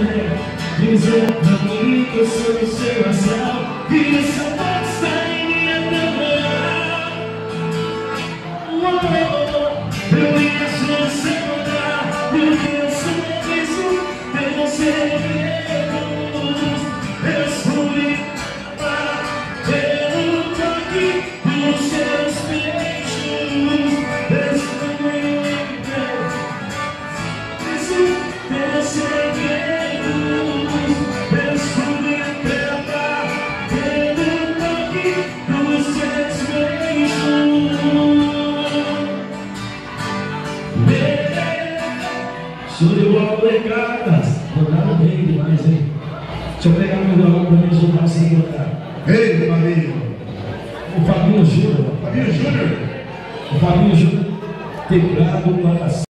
dizer pra mim eu sou o seu astral E essa voz está em minha câmera Eu ia se você olhar Porque Sou igual pegadas, mandaram bem demais, hein? Deixa eu pegar meu violão pra me ajudar sem cantar. Ei, Fabinho. O Fabinho Júnior, Fabinho Júnior. o Fabinho Júnior, teclado para